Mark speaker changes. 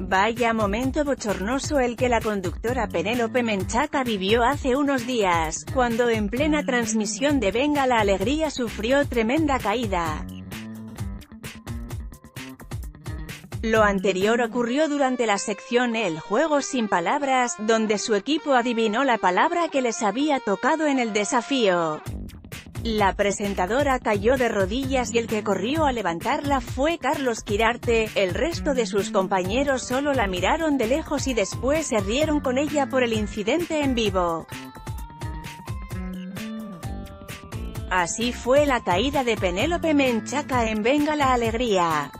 Speaker 1: Vaya momento bochornoso el que la conductora Penélope Menchaca vivió hace unos días, cuando en plena transmisión de Venga la Alegría sufrió tremenda caída. Lo anterior ocurrió durante la sección El Juego sin Palabras, donde su equipo adivinó la palabra que les había tocado en el desafío. La presentadora cayó de rodillas y el que corrió a levantarla fue Carlos Quirarte, el resto de sus compañeros solo la miraron de lejos y después se rieron con ella por el incidente en vivo. Así fue la caída de Penélope Menchaca en Venga la Alegría.